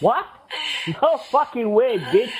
What? No fucking way, bitch.